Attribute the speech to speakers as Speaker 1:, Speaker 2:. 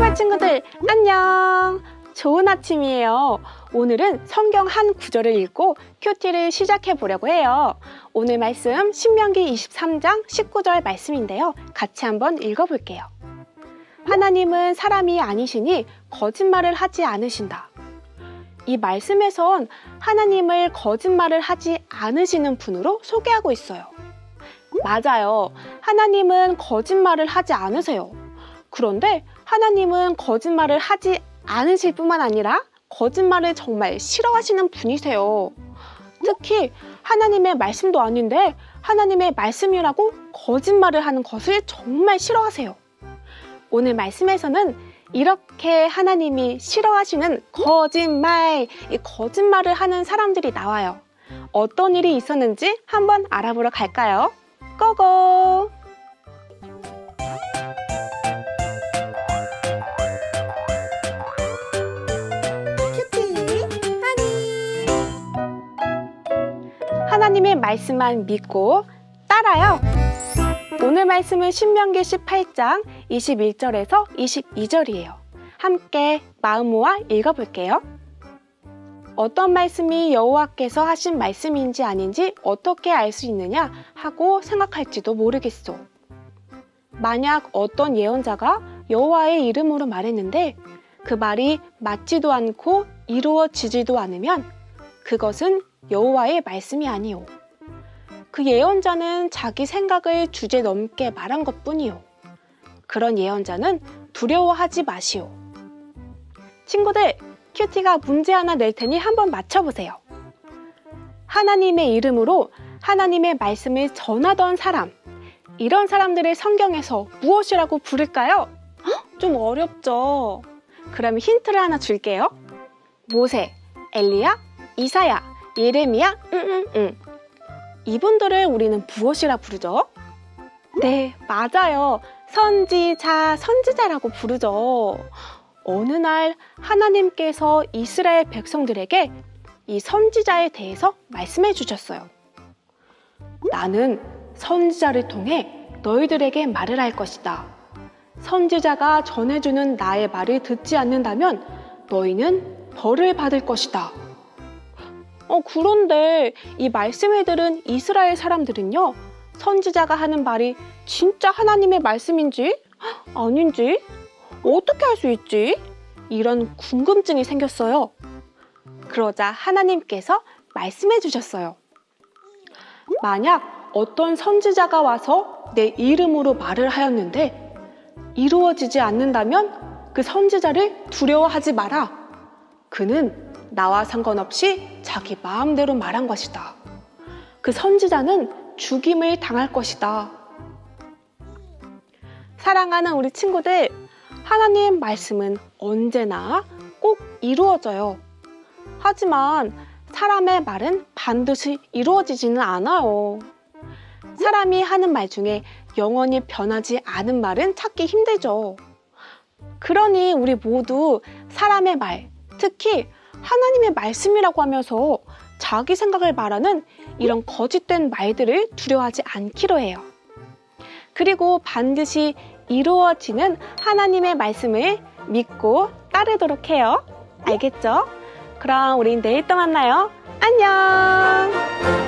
Speaker 1: 해발 친구들 안녕! 좋은 아침이에요. 오늘은 성경 한 구절을 읽고 큐티를 시작해 보려고 해요. 오늘 말씀 신명기 23장 19절 말씀인데요. 같이 한번 읽어볼게요. 하나님은 사람이 아니시니 거짓말을 하지 않으신다. 이 말씀에선 하나님을 거짓말을 하지 않으시는 분으로 소개하고 있어요. 맞아요. 하나님은 거짓말을 하지 않으세요 그런데 하나님은 거짓말을 하지 않으실 뿐만 아니라 거짓말을 정말 싫어하시는 분이세요. 특히 하나님의 말씀도 아닌데 하나님의 말씀이라고 거짓말을 하는 것을 정말 싫어하세요. 오늘 말씀에서는 이렇게 하나님이 싫어하시는 거짓말, 이 거짓말을 하는 사람들이 나와요. 어떤 일이 있었는지 한번 알아보러 갈까요? 고고! 하나님의 말씀만 믿고 따라요. 오늘 말씀은 신명기 18장 21절에서 22절이에요. 함께 마음 모아 읽어볼게요. 어떤 말씀이 여호와께서 하신 말씀인지 아닌지 어떻게 알 수 있느냐 하고 생각할지도 모르겠소. 만약 어떤 예언자가 여호와의 이름으로 말했는데 그 말이 맞지도 않고 이루어지지도 않으면 그것은 여호와의 말씀이 아니오. 그 예언자는 자기 생각을 주제 넘게 말한 것 뿐이오. 그런 예언자는 두려워하지 마시오. 친구들, 큐티가 문제 하나 낼 테니 한번 맞춰보세요. 하나님의 이름으로 하나님의 말씀을 전하던 사람, 이런 사람들의 성경에서 무엇이라고 부를까요? 좀 어렵죠? 그럼 힌트를 하나 줄게요. 모세, 엘리야, 이사야, 예레미야, 응응응. 이분들을 우리는 무엇이라 부르죠? 네, 맞아요. 선지자, 선지자라고 부르죠. 어느 날 하나님께서 이스라엘 백성들에게 이 선지자에 대해서 말씀해 주셨어요. 나는 선지자를 통해 너희들에게 말을 할 것이다. 선지자가 전해주는 나의 말을 듣지 않는다면 너희는 벌을 받을 것이다. 어, 그런데 이 말씀을 들은 이스라엘 사람들은요, 선지자가 하는 말이 진짜 하나님의 말씀인지 아닌지 어떻게 할 수 있지? 이런 궁금증이 생겼어요. 그러자 하나님께서 말씀해 주셨어요. 만약 어떤 선지자가 와서 내 이름으로 말을 하였는데 이루어지지 않는다면 그 선지자를 두려워하지 마라. 그는 나와 상관없이 자기 마음대로 말한 것이다. 그 선지자는 죽임을 당할 것이다. 사랑하는 우리 친구들, 하나님 말씀은 언제나 꼭 이루어져요. 하지만 사람의 말은 반드시 이루어지지는 않아요. 사람이 하는 말 중에 영원히 변하지 않은 말은 찾기 힘들죠. 그러니 우리 모두 사람의 말, 특히 하나님의 말씀이라고 하면서 자기 생각을 말하는 이런 거짓된 말들을 두려워하지 않기로 해요. 그리고 반드시 이루어지는 하나님의 말씀을 믿고 따르도록 해요. 알겠죠? 그럼 우린 내일 또 만나요. 안녕!